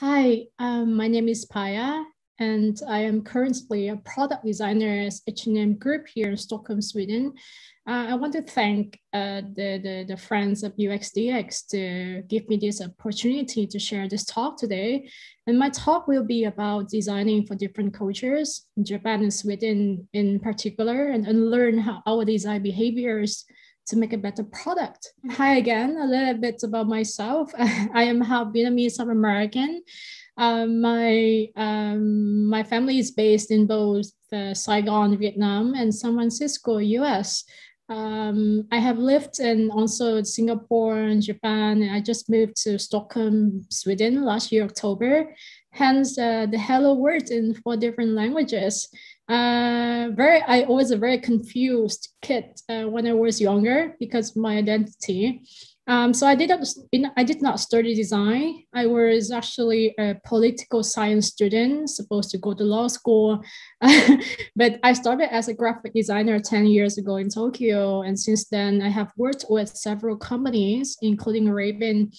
Hi, um, my name is Paya, and I am currently a product designer at H&M Group here in Stockholm, Sweden. Uh, I want to thank uh, the, the, the, friends of UXDX to give me this opportunity to share this talk today. And my talk will be about designing for different cultures, Japan and Sweden in particular, and, and learn how our design behaviors to make a better product. Hi again, a little bit about myself. I am half Vietnamese, half American. Um, my um, my family is based in both uh, Saigon, Vietnam, and San Francisco, U.S. Um, I have lived in also Singapore and Japan. And I just moved to Stockholm, Sweden last year, October. Hence uh, the hello word in four different languages uh, very I was a very confused kid uh, when I was younger because my identity. Um, so I did not, I did not study design. I was actually a political science student, supposed to go to law school, but I started as a graphic designer 10 years ago in Tokyo. And since then I have worked with several companies, including Raven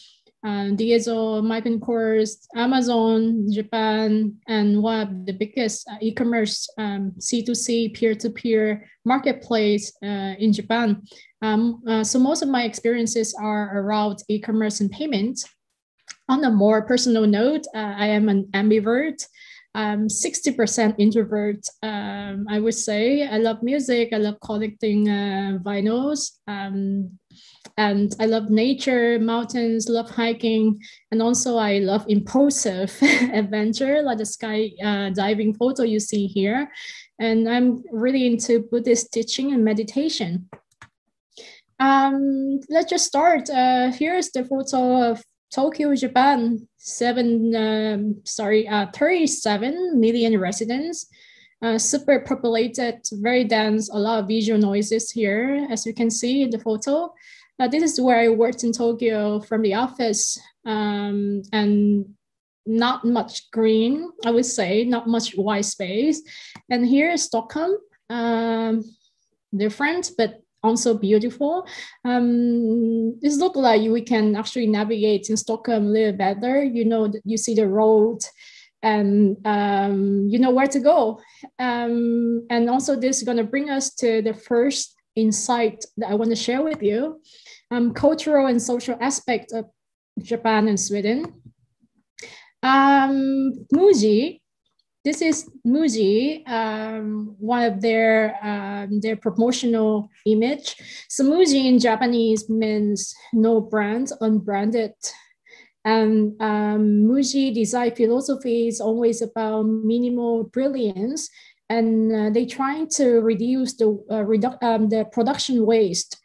uh, Diesel, Michael Kors, Amazon, Japan, and of the biggest uh, e-commerce um, C2C peer-to-peer marketplace uh, in Japan. Um, uh, so most of my experiences are around e-commerce and payment. On a more personal note, uh, I am an ambivert. Um, 60% introvert, um, I would say. I love music. I love collecting uh, vinyls. And I love nature, mountains, love hiking, and also I love impulsive adventure like the sky uh, diving photo you see here. And I'm really into Buddhist teaching and meditation. Um, let's just start. Uh, here's the photo of Tokyo, Japan. Seven, um, sorry, uh, 37 million residents. Uh, super populated, very dense, a lot of visual noises here, as you can see in the photo. Uh, this is where I worked in Tokyo from the office um, and not much green, I would say, not much white space. And here is Stockholm, um, different, but also beautiful. Um, this look like we can actually navigate in Stockholm a little better. You know, you see the road and um, you know where to go. Um, and also this is gonna bring us to the first insight that I want to share with you um, cultural and social aspect of Japan and Sweden. Um, Muji, this is Muji, um, one of their um, their promotional image. So Muji in Japanese means no brand, unbranded. And um, Muji design philosophy is always about minimal brilliance, and uh, they trying to reduce the uh, redu- um, the production waste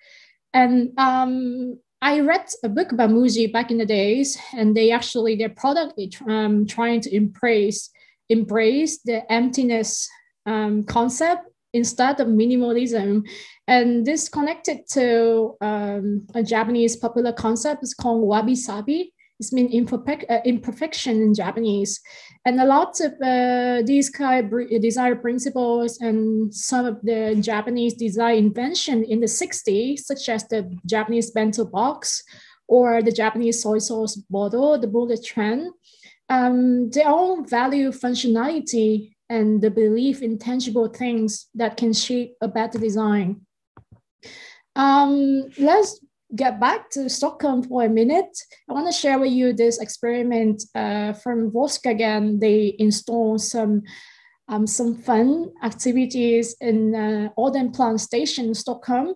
and um, I read a book about Muji back in the days, and they actually their product is um, trying to embrace embrace the emptiness um, concept instead of minimalism. And this connected to um, a Japanese popular concept. It's called wabi sabi. It's mean uh, imperfection in Japanese. And a lot of uh, these kind of design principles and some of the Japanese design invention in the 60s, such as the Japanese bento box or the Japanese soy sauce bottle, the bullet train, um, they all value functionality and the belief in tangible things that can shape a better design. Um, let's get back to Stockholm for a minute, I want to share with you this experiment uh, from Volkswagen. They install some um, some fun activities in uh, Odenplan station, Stockholm.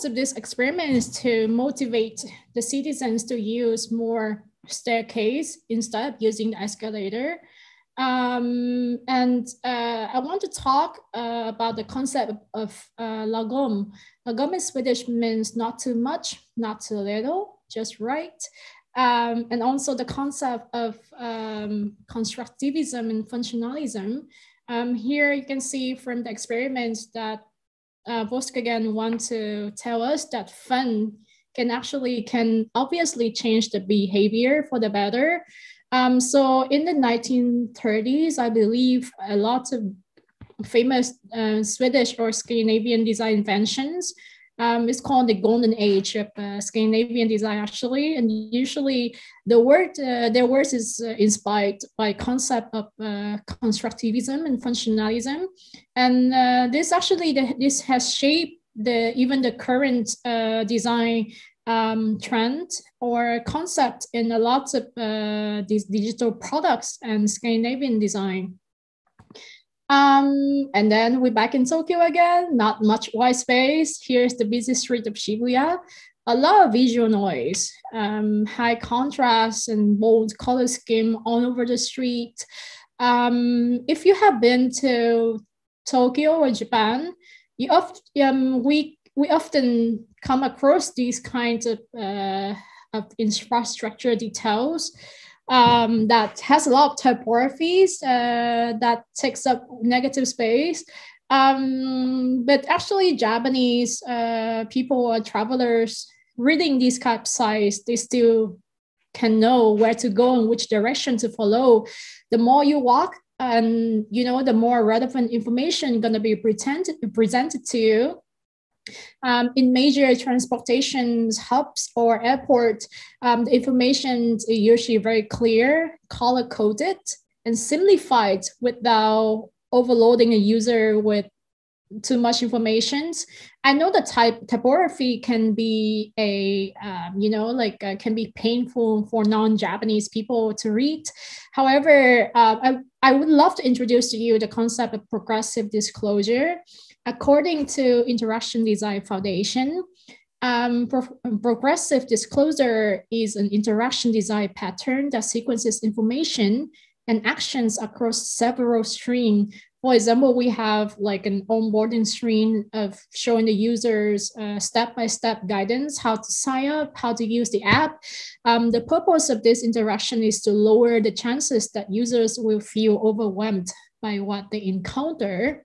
Purpose of this experiment is to motivate the citizens to use more staircase instead of using the escalator. Um, and uh, I want to talk uh, about the concept of uh, lagom. Lagom in Swedish means not too much, not too little, just right. Um, and also the concept of um, constructivism and functionalism. Um, here you can see from the experiments that uh, Volkswagen want to tell us that fun can actually can obviously change the behavior for the better. Um, so in the 1930s, I believe a lot of famous uh, Swedish or Scandinavian design inventions um, it's called the golden age of uh, Scandinavian design, actually. And usually, the word uh, their words is uh, inspired by concept of uh, constructivism and functionalism, and uh, this actually the, this has shaped the even the current uh, design um, trend or concept in a lot of these digital products and Scandinavian design. Um, and then we're back in Tokyo again, not much white space. Here's the busy street of Shibuya. A lot of visual noise, um, high contrast and bold color scheme all over the street. Um, if you have been to Tokyo or Japan, you um, we we often come across these kinds of, uh, of infrastructure details um, that has a lot of typographies uh, that takes up negative space. Um, but actually, Japanese uh, people or travelers reading these kind of sites, they still can know where to go and which direction to follow. The more you walk, and you know, the more relevant information going to be presented presented to you. Um, in major transportation hubs or airports, um, the information is usually very clear, color coded, and simplified without overloading a user with too much information. I know the type typography can be a um, you know like uh, can be painful for non-Japanese people to read. However, uh, I I would love to introduce to you the concept of progressive disclosure. According to Interaction Design Foundation, um, pro- progressive disclosure is an interaction design pattern that sequences information and actions across several streams. For example, we have like an onboarding screen of showing the users uh, step-by-step guidance, how to sign up, how to use the app. Um, the purpose of this interaction is to lower the chances that users will feel overwhelmed by what they encounter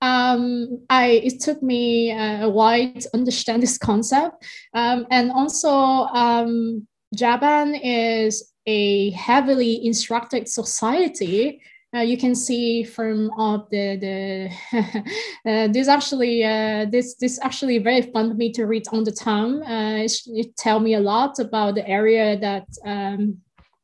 um, I it took me uh, a while to understand this concept, um, and also um, Japan is a heavily instructed society. Uh, you can see from all the the uh, this actually uh, this this actually very fun for me to read on the tongue. Uh, it, it tell me a lot about the area that um,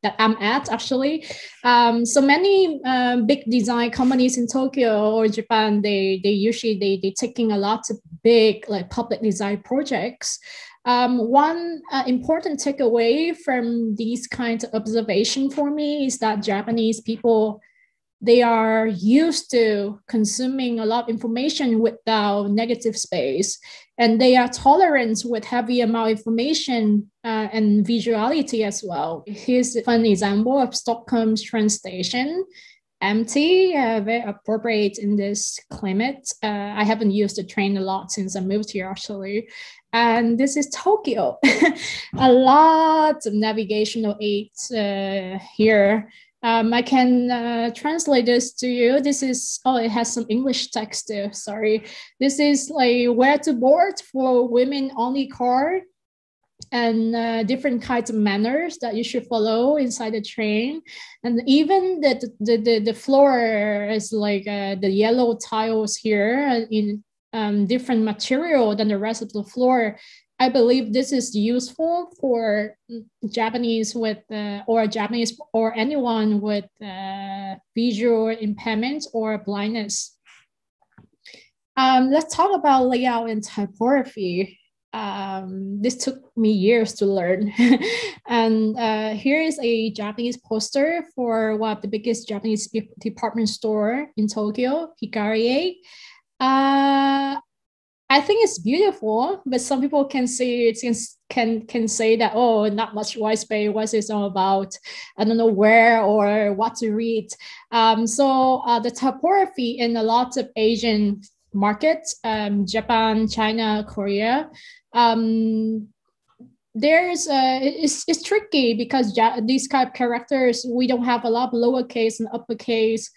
that I'm at actually. Um, so many um, big design companies in Tokyo or Japan, they they usually they they taking a lot of big like public design projects. Um, one uh, important takeaway from these kinds of observation for me is that Japanese people they are used to consuming a lot of information without negative space and they are tolerant with heavy amount of information uh, and visuality as well. Here's a fun example of stockholm's train station. Empty uh, very appropriate in this climate. Uh, i haven't used the train a lot since i moved here actually. And this is tokyo. A lot of navigational aids uh, here um, I can uh, translate this to you. This is, oh, it has some English text too, sorry. This is like where to board for women only car and uh, different kinds of manners that you should follow inside the train. And even the, the, the, the floor is like uh, the yellow tiles here in um, different material than the rest of the floor I believe this is useful for Japanese with uh, or Japanese or anyone with uh, visual impairment or blindness. Um, let's talk about layout and typography. Um, this took me years to learn. and uh, here is a Japanese poster for one of the biggest Japanese department store in Tokyo, Hikarie. Uh, I think it's beautiful, but some people can say it can can say that oh, not much white space. What is all about? I don't know where or what to read. Um, so uh, the topography in a lot of Asian markets, um, Japan, China, Korea, um, there's uh, it's, it's tricky because these kind of characters we don't have a lot of lowercase and uppercase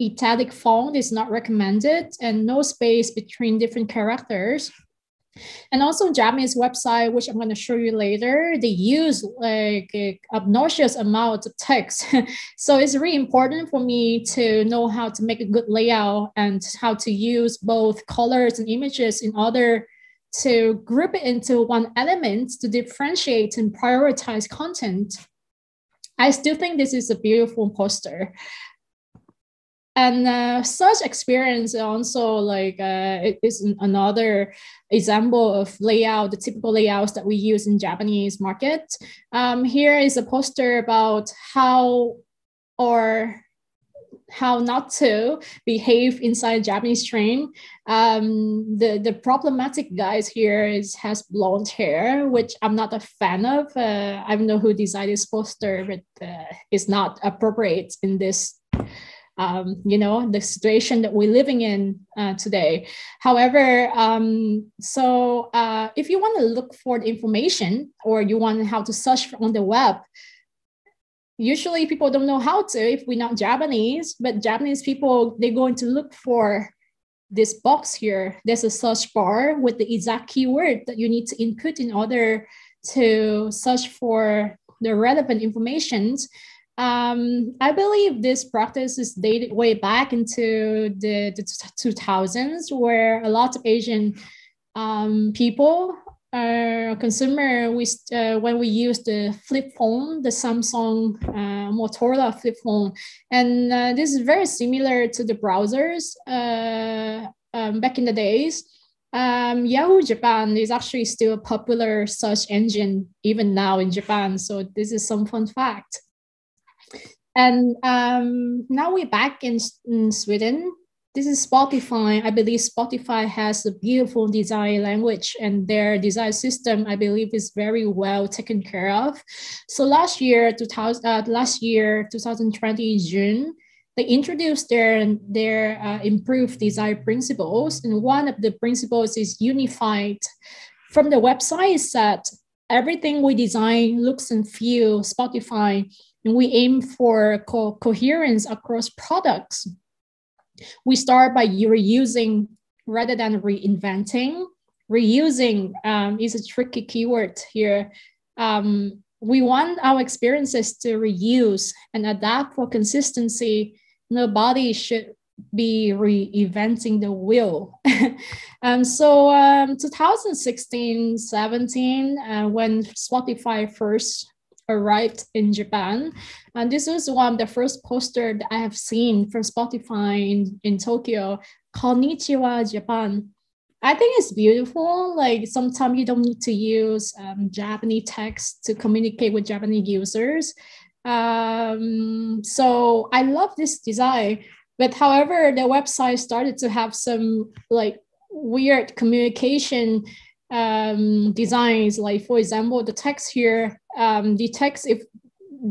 italic font is not recommended and no space between different characters. And also Japanese website, which I'm going to show you later, they use like obnoxious amount of text. so it's really important for me to know how to make a good layout and how to use both colors and images in order to group it into one element to differentiate and prioritize content. I still think this is a beautiful poster and uh, such experience also like uh, is another example of layout the typical layouts that we use in japanese market um, here is a poster about how or how not to behave inside Japanese train. Um, the the problematic guys here is has blonde hair, which I'm not a fan of. Uh, I don't know who designed this poster, but uh, it's not appropriate in this um, you know, the situation that we're living in uh, today. However, um, so uh, if you want to look for the information or you want how to search on the web, usually people don't know how to if we're not Japanese, but Japanese people, they're going to look for this box here. There's a search bar with the exact keyword that you need to input in order to search for the relevant information um, I believe this practice is dated way back into the, the 2000s, where a lot of Asian um, people, uh, consumer, we uh, when we use the flip phone, the Samsung uh, Motorola flip phone, and uh, this is very similar to the browsers uh, um, back in the days. Um, Yahoo Japan is actually still a popular search engine even now in Japan. So this is some fun fact. And um, now we're back in, in Sweden. This is Spotify. I believe Spotify has a beautiful design language and their design system, I believe, is very well taken care of. So last year, 2000, uh, last year, 2020 June, they introduced their their uh, improved design principles, and one of the principles is unified. From the website, is that everything we design looks and feel Spotify and we aim for co coherence across products. We start by reusing rather than reinventing. Reusing um, is a tricky keyword here. Um, we want our experiences to reuse and adapt for consistency. Nobody should be reinventing the wheel. um, so um, 2016, 17, uh, when Spotify first arrived in Japan. And this was one of the first poster that I have seen from Spotify in, in Tokyo, Konnichiwa Japan. I think it's beautiful. Like sometimes you don't need to use um, Japanese text to communicate with Japanese users. Um, so I love this design. But however, the website started to have some like weird communication um, designs. Like for example, the text here um, the text if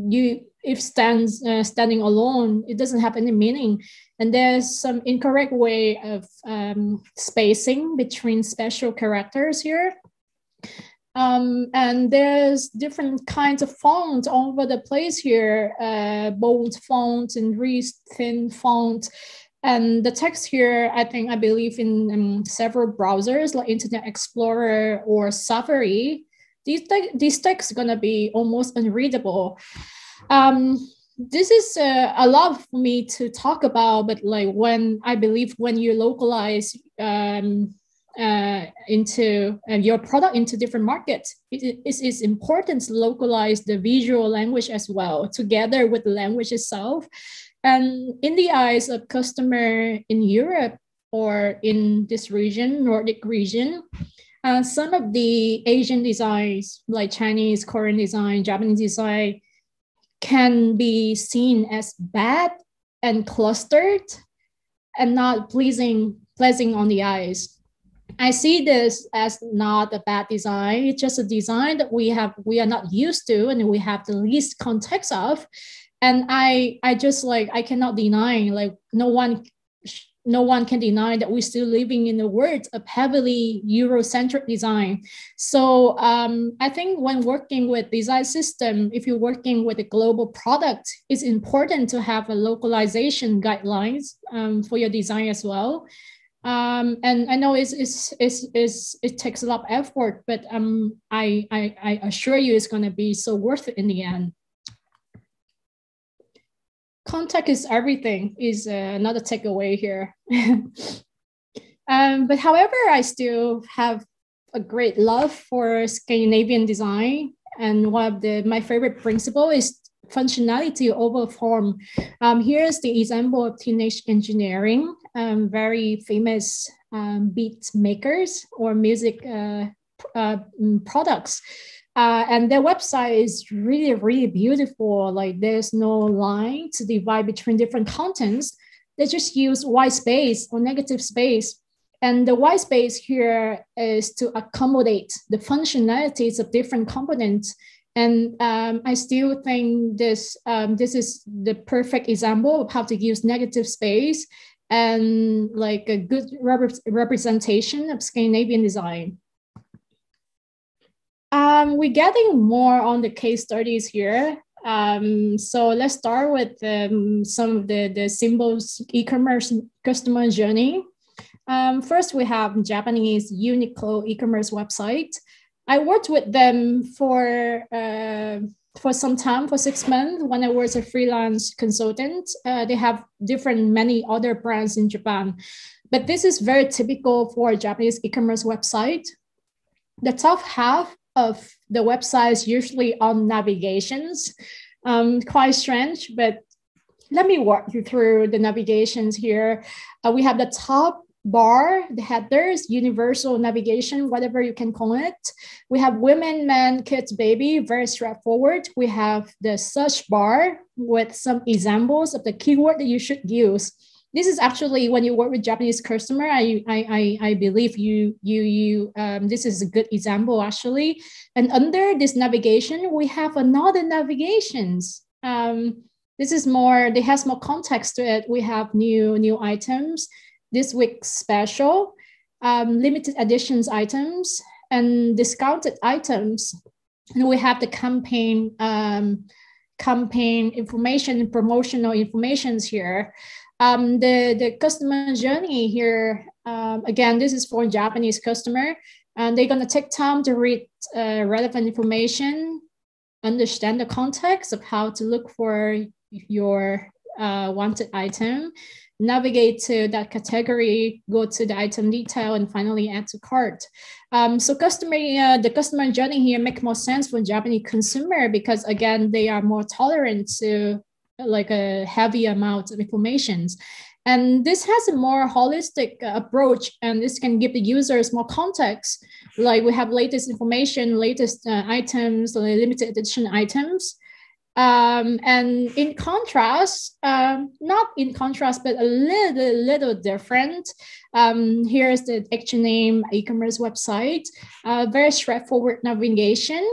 you if stands uh, standing alone it doesn't have any meaning. And there's some incorrect way of um, spacing between special characters here. Um, and there's different kinds of font all over the place here uh, bold font and really thin font. And the text here i think i believe in um, several browsers like internet explorer or safari these, these texts are going to be almost unreadable. Um, this is uh, a lot for me to talk about, but like when I believe when you localize um, uh, into uh, your product into different markets, it, it is important to localize the visual language as well, together with the language itself. And in the eyes of customer in Europe or in this region, Nordic region, uh, some of the Asian designs, like Chinese, Korean design, Japanese design, can be seen as bad and clustered and not pleasing, pleasing on the eyes. I see this as not a bad design. It's just a design that we have we are not used to and we have the least context of. And I I just like I cannot deny like no one no one can deny that we're still living in the world of heavily Eurocentric design. So um, I think when working with design system, if you're working with a global product, it's important to have a localization guidelines um, for your design as well. Um, and I know it's, it's, it's, it's, it takes a lot of effort, but um, I, I, I assure you it's going to be so worth it in the end. Contact is everything is uh, another takeaway here. um, but however, I still have a great love for Scandinavian design. And one of the, my favorite principle is functionality over form. Um, here's the example of Teenage Engineering, um, very famous um, beat makers or music uh, uh, products. Uh, and their website is really, really beautiful. Like there's no line to divide between different contents. They just use white space or negative space. And the white space here is to accommodate the functionalities of different components and um, I still think this um, this is the perfect example of how to use negative space and like a good rep representation of Scandinavian design. Um, we're getting more on the case studies here. Um, so let's start with um, some of the, the symbols e-commerce customer journey. Um, first, we have Japanese Uniqlo e-commerce website. I worked with them for uh, for some time, for six months, when I was a freelance consultant. Uh, they have different many other brands in Japan, but this is very typical for a Japanese e-commerce website. The top half of the websites usually on navigations. Um, quite strange, but let me walk you through the navigations here. Uh, we have the top bar, the headers, universal navigation, whatever you can call it. We have women, men, kids, baby, very straightforward. We have the search bar with some examples of the keyword that you should use. This is actually when you work with Japanese customer, I, I, I, I believe you, you, you, um, this is a good example actually. And under this navigation, we have another navigations. Um, this is more, it has more context to it. We have new, new items this week's special, um, limited editions items, and discounted items. And we have the campaign um, campaign information, promotional informations here. Um, the, the customer journey here, um, again, this is for Japanese customer, and they're gonna take time to read uh, relevant information, understand the context of how to look for your uh, wanted item, navigate to that category, go to the item detail, and finally add to cart. Um, so customer, uh, the customer journey here make more sense for Japanese consumer because again, they are more tolerant to like a heavy amount of informations. And this has a more holistic approach, and this can give the users more context. Like we have latest information, latest uh, items, limited edition items. Um, and in contrast, um, not in contrast, but a little, little different. Um, here's the H&M e-commerce website, uh, very straightforward navigation.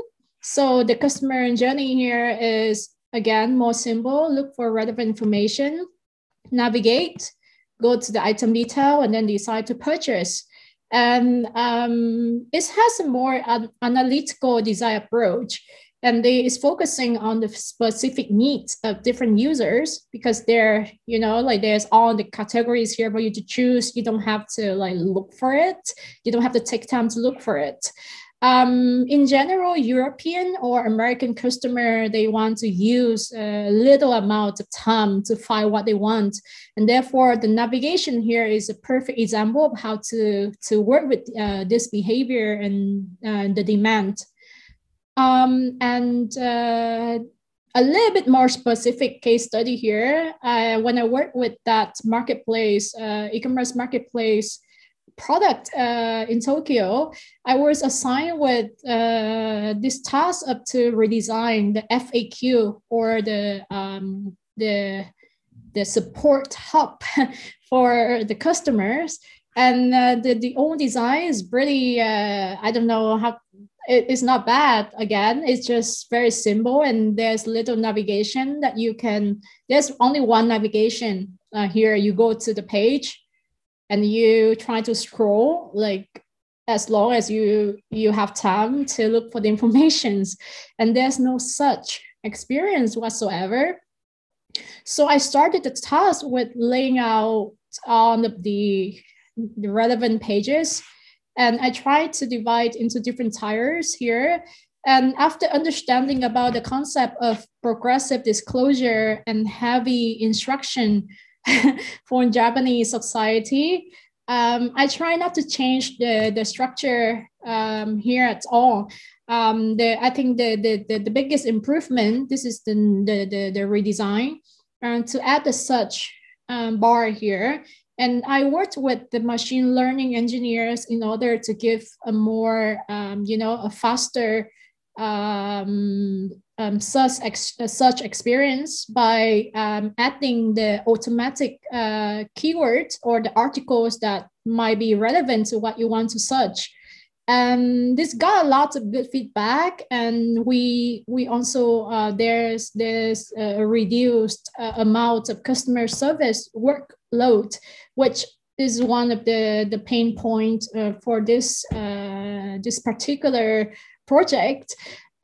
So the customer journey here is, again, more simple. Look for relevant information, navigate, go to the item detail, and then decide to purchase. And um, it has a more analytical design approach and they is focusing on the specific needs of different users because they're you know like there's all the categories here for you to choose you don't have to like look for it you don't have to take time to look for it um, in general european or american customer they want to use a little amount of time to find what they want and therefore the navigation here is a perfect example of how to to work with uh, this behavior and uh, the demand um, and uh, a little bit more specific case study here. Uh, when I worked with that marketplace, uh, e-commerce marketplace product uh, in Tokyo, I was assigned with uh, this task up to redesign the FAQ or the um, the the support hub for the customers and uh, the the old design is pretty. Uh, I don't know how. It, it's not bad. Again, it's just very simple, and there's little navigation that you can. There's only one navigation uh, here. You go to the page, and you try to scroll like as long as you you have time to look for the informations. And there's no such experience whatsoever. So i started the task with laying out on the, the relevant pages and i tried to divide into different tiers here. And after understanding about the concept of progressive disclosure and heavy instruction for Japanese society, um, I try not to change the, the structure um, here at all. Um, the, I think the, the, the, the biggest improvement, this is the, the, the, the redesign, and to add the search um, bar here. And I worked with the machine learning engineers in order to give a more, um, you know, a faster um, um, such, ex uh, such experience by um, adding the automatic uh, keywords or the articles that might be relevant to what you want to search. And this got a lot of good feedback, and we we also uh, there's there's a reduced uh, amount of customer service workload, which is one of the the pain point uh, for this uh, this particular project.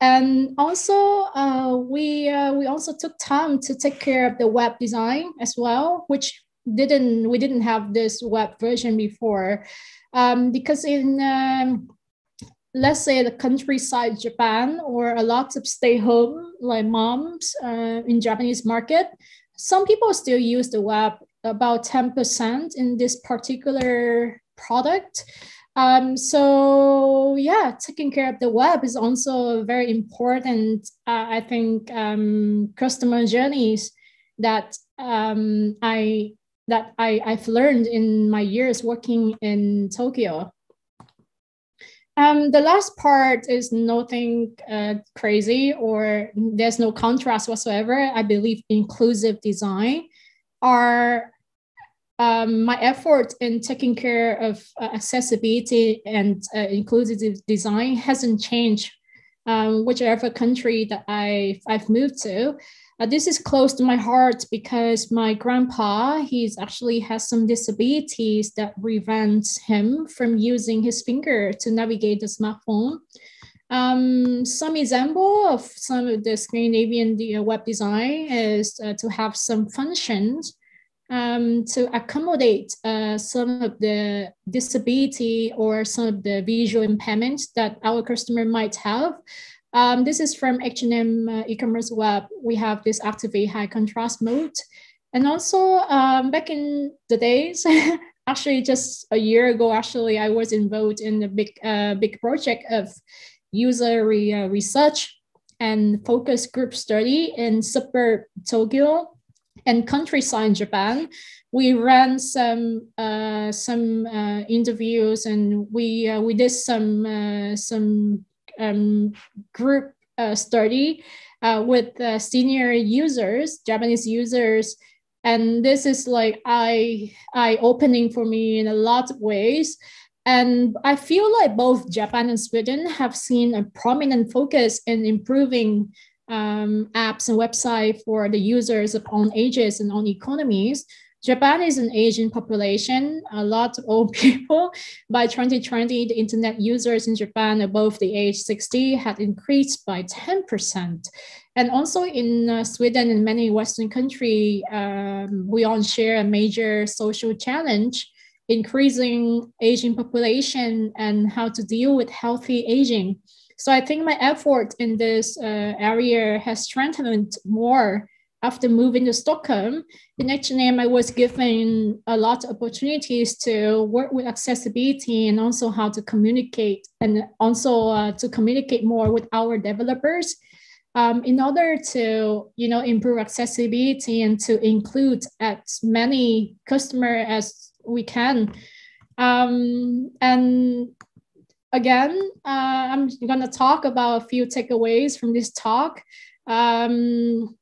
And also uh, we uh, we also took time to take care of the web design as well which didn't we didn't have this web version before. Um, because in um, let's say the countryside japan or a lot of stay home like moms uh, in japanese market some people still use the web about 10% in this particular product um, so yeah, taking care of the web is also very important. Uh, I think um, customer journeys that um, I that I, I've learned in my years working in Tokyo. Um, the last part is nothing uh, crazy or there's no contrast whatsoever. I believe inclusive design are um, my effort in taking care of uh, accessibility and uh, inclusive design hasn't changed um, whichever country that I've, I've moved to. Uh, this is close to my heart because my grandpa, he's actually has some disabilities that prevents him from using his finger to navigate the smartphone. Um, some example of some of the Scandinavian uh, web design is uh, to have some functions um, to accommodate uh, some of the disability or some of the visual impairments that our customer might have. Um, this is from H&M uh, e-commerce web. We have this activate high contrast mode. And also um, back in the days, actually just a year ago, actually, I was involved in a big, uh, big project of user re, uh, research and focus group study in suburb Tokyo and countryside Japan, we ran some uh, some uh, interviews and we uh, we did some uh, some um, group uh, study uh, with senior users, Japanese users, and this is like eye eye opening for me in a lot of ways. And I feel like both Japan and Sweden have seen a prominent focus in improving um, apps and website for the users of all ages and all economies. Japan is an aging population, a lot of old people. By 2020, the internet users in Japan above the age 60 had increased by 10%. And also in uh, Sweden and many Western countries, um, we all share a major social challenge, increasing aging population and how to deal with healthy aging. So I think my effort in this uh, area has strengthened more after moving to Stockholm. In H&M, I was given a lot of opportunities to work with accessibility and also how to communicate and also uh, to communicate more with our developers um, in order to you know improve accessibility and to include as many customer as we can um, and again, uh, I'm going to talk about a few takeaways from this talk. Um,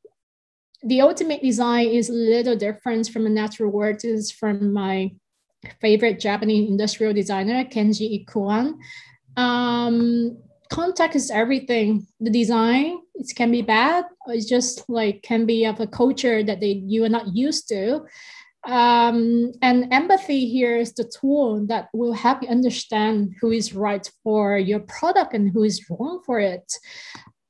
the ultimate design is a little different from a natural world is from my favorite Japanese industrial designer, Kenji Ekuan. Um, context is everything. The design, it can be bad. It's just like can be of a culture that they you are not used to. Um, and empathy here is the tool that will help you understand who is right for your product and who is wrong for it.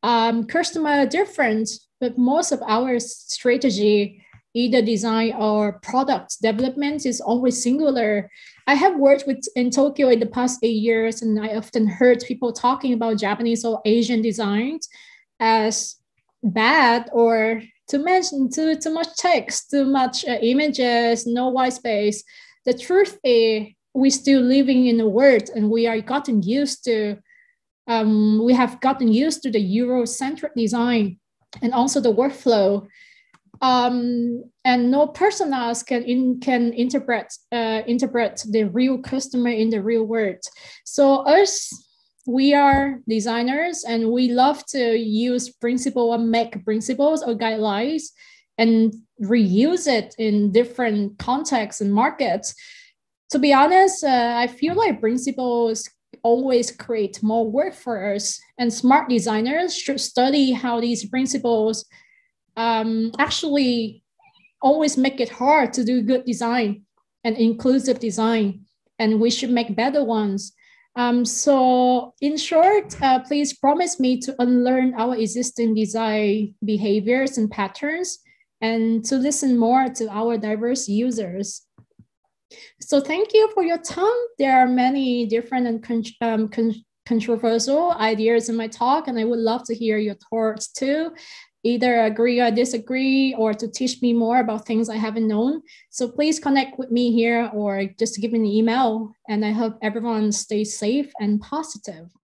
Um, customer different, but most of our strategy, either design or product development, is always singular. I have worked with in Tokyo in the past eight years, and I often heard people talking about Japanese or Asian designs as bad or too much too, too much text, too much uh, images, no white space. The truth is, we're still living in a world, and we are gotten used to. Um, we have gotten used to the Eurocentric design and also the workflow. Um, and no person else can in, can interpret uh, interpret the real customer in the real world. So us we are designers and we love to use principle and make principles or guidelines and reuse it in different contexts and markets. To be honest, uh, I feel like principles always create more work for us, and smart designers should study how these principles um, actually always make it hard to do good design and inclusive design, and we should make better ones. Um, so in short, uh, please promise me to unlearn our existing design behaviors and patterns and to listen more to our diverse users. So thank you for your time. There are many different and con um, con controversial ideas in my talk, and I would love to hear your thoughts too either agree or disagree or to teach me more about things I haven't known. So please connect with me here or just give me an email. And I hope everyone stays safe and positive.